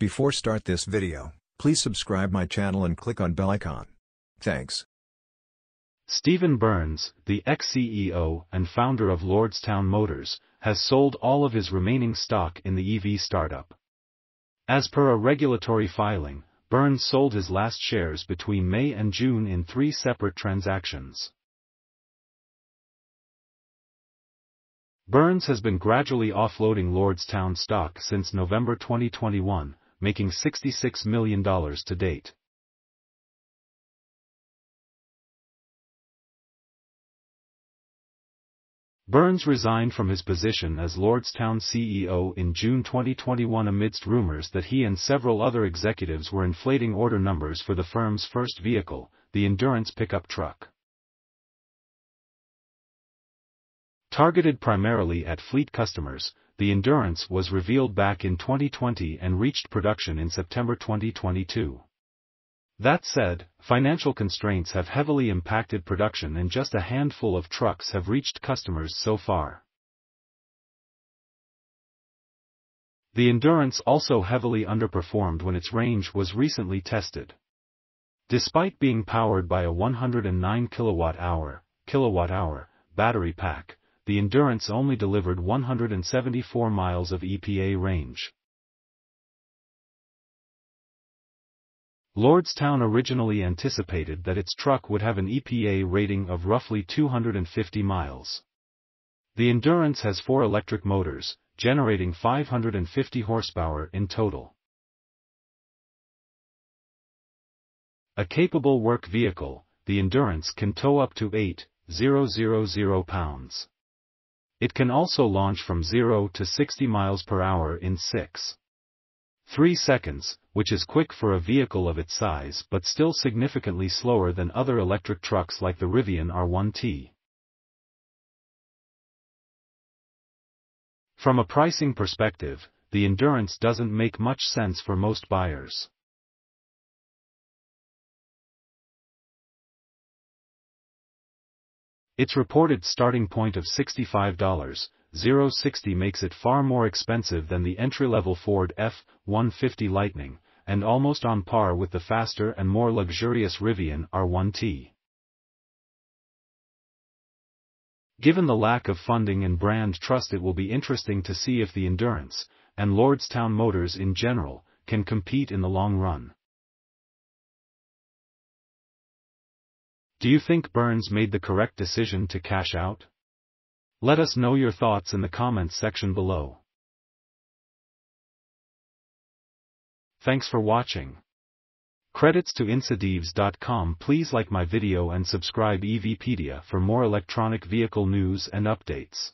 Before start this video, please subscribe my channel and click on bell icon. Thanks. Stephen Burns, the ex-CEO and founder of Lordstown Motors, has sold all of his remaining stock in the EV startup. As per a regulatory filing, Burns sold his last shares between May and June in three separate transactions. Burns has been gradually offloading Lordstown stock since November 2021, making $66 million to date. Burns resigned from his position as Lordstown CEO in June 2021 amidst rumors that he and several other executives were inflating order numbers for the firm's first vehicle, the Endurance pickup truck. Targeted primarily at fleet customers, the Endurance was revealed back in 2020 and reached production in September 2022. That said, financial constraints have heavily impacted production and just a handful of trucks have reached customers so far. The Endurance also heavily underperformed when its range was recently tested. Despite being powered by a 109 kWh, battery pack, the Endurance only delivered 174 miles of EPA range. Lordstown originally anticipated that its truck would have an EPA rating of roughly 250 miles. The Endurance has four electric motors, generating 550 horsepower in total. A capable work vehicle, the Endurance can tow up to 8,000 pounds. It can also launch from 0 to 60 miles per hour in 6. 3 seconds, which is quick for a vehicle of its size but still significantly slower than other electric trucks like the Rivian R1T. From a pricing perspective, the Endurance doesn't make much sense for most buyers. Its reported starting point of $65, 060 makes it far more expensive than the entry-level Ford F-150 Lightning, and almost on par with the faster and more luxurious Rivian R1T. Given the lack of funding and brand trust it will be interesting to see if the Endurance, and Lordstown Motors in general, can compete in the long run. Do you think Burns made the correct decision to cash out? Let us know your thoughts in the comments section below. Thanks for watching. Credits to InsideEVs.com Please like my video and subscribe EVpedia for more electronic vehicle news and updates.